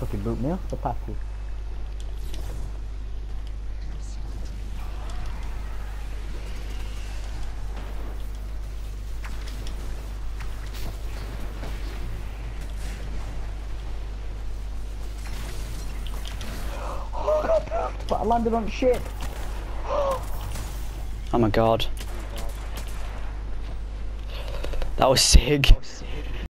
fucking boot me off the package. Oh, but I landed on shit. Oh my god. That was sick.